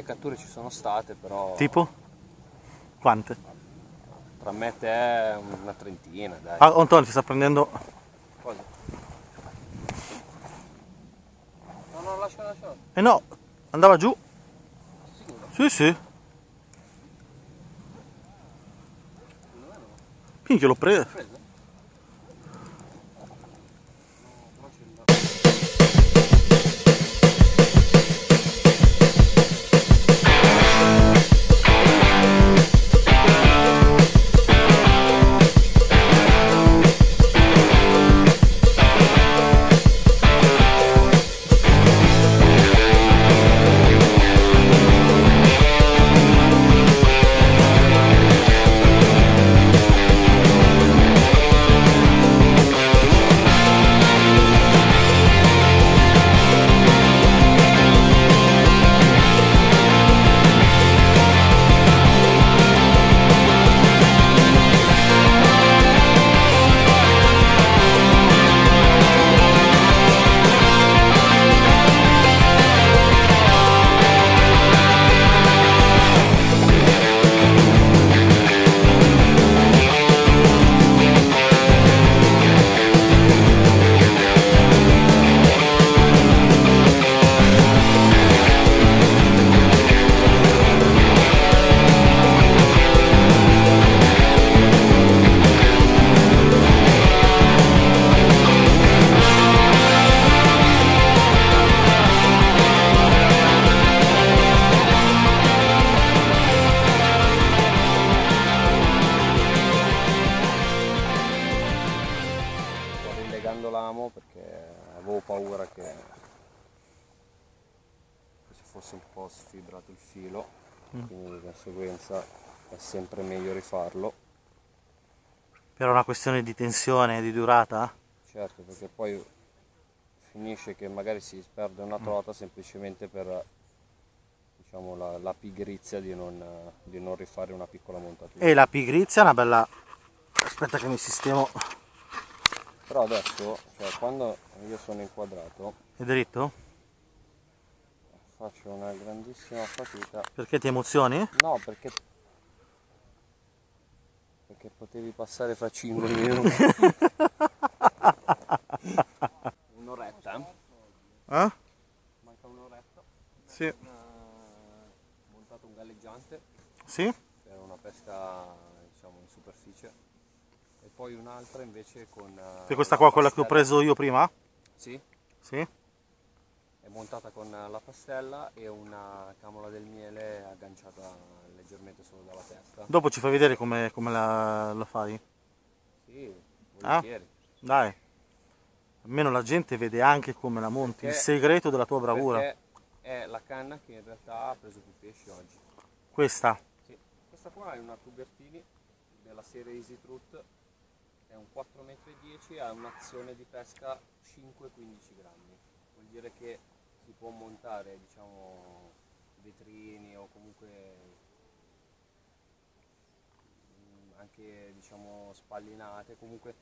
Le catture ci sono state, però Tipo? Quante? tra me e te una trentina, dai. Ah, Antonio ti sta prendendo... Cosa? No, no, lascia, lascia. Eh no, andava giù. Sicuro? Sì, sì. Minchia, l'ho preso. L'amo perché avevo paura che, che si fosse un po' sfibrato il filo, quindi di conseguenza è sempre meglio rifarlo. Per una questione di tensione e di durata? Certo, perché poi finisce che magari si perde una trota semplicemente per diciamo, la, la pigrizia di non, di non rifare una piccola montatura. E la pigrizia è una bella... Aspetta che mi sistemo. Però adesso, cioè, quando io sono inquadrato, È dritto? faccio una grandissima fatica. Perché ti emozioni? No, perché perché potevi passare fra 5 minuti. un'oretta? Eh? Manca un'oretta. Sì. Ho montato un galleggiante Sì? per una pesca diciamo in superficie e poi un'altra invece con eh, Che questa qua, quella che ho preso io prima? Sì, Sì? è montata con la pastella e una camola del miele agganciata leggermente solo dalla testa. Dopo ci fai vedere come, come la, la fai? Sì, Ah? volentieri. Dai. Almeno la gente vede anche come la monti. Il Perché- segreto della tua bravura. È la canna che in realtà ha preso più pesci oggi. Questa. Sì. Questa qua è una Cubertini della serie Easy Truth, è un 4,10 m, ha un'azione di pesca 5-15 grammi. Vuol dire che si può montare diciamo vetrini o comunque mm, anche diciamo spallinate, comunque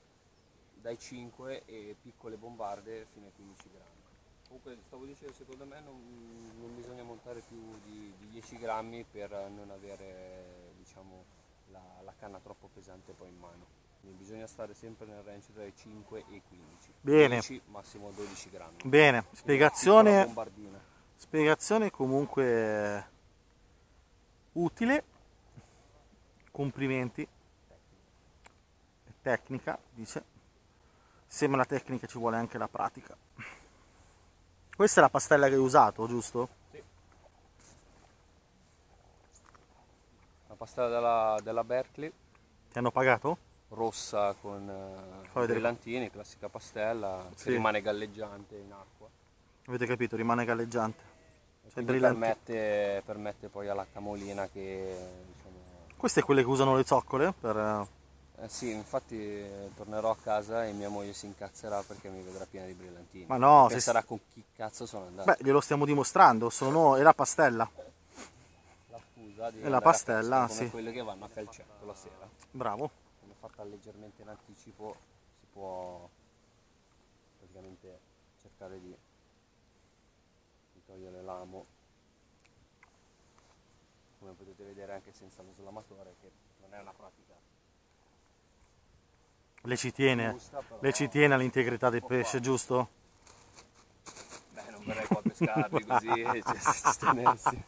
dai 5 e piccole bombarde fino ai 15 grammi. Comunque stavo dicendo, secondo me non, non bisogna montare più di, di 10 grammi per non avere diciamo, la, la canna troppo pesante poi in mano. Quindi bisogna stare sempre nel range tra i 5 e i 15. Bene. 10, massimo 12 grammi. Bene, spiegazione, spiegazione comunque utile. Complimenti. Tecnica, dice. Sembra la tecnica ci vuole anche la pratica. Questa è la pastella che hai usato, giusto? La pastella della, della Berkeley, Ti hanno pagato? Rossa con eh, brillantini, classica pastella, Sì. che rimane galleggiante in acqua. Avete capito, rimane galleggiante. Cioè, permette, permette poi alla camolina che diciamo, Queste quelle che usano le zoccole per... eh, Eh sì, infatti eh, tornerò a casa e mia moglie si incazzerà perché mi vedrà piena di brillantini. Ma no, se- penserà con chi cazzo sono andato. Beh, glielo stiamo dimostrando, sono... è la pastella. la scusa di e la pastella, sì. quelle che vanno a calcetto la sera. Bravo. Fatta leggermente in anticipo si può praticamente cercare di, di togliere l'amo. come potete vedere anche senza lo slamatore che non è una pratica Le ci tiene, giusta, le ci tiene all'integrità del pesce, giusto? Beh, non verrei qua a pescarli così, cioè, se ci tenessi.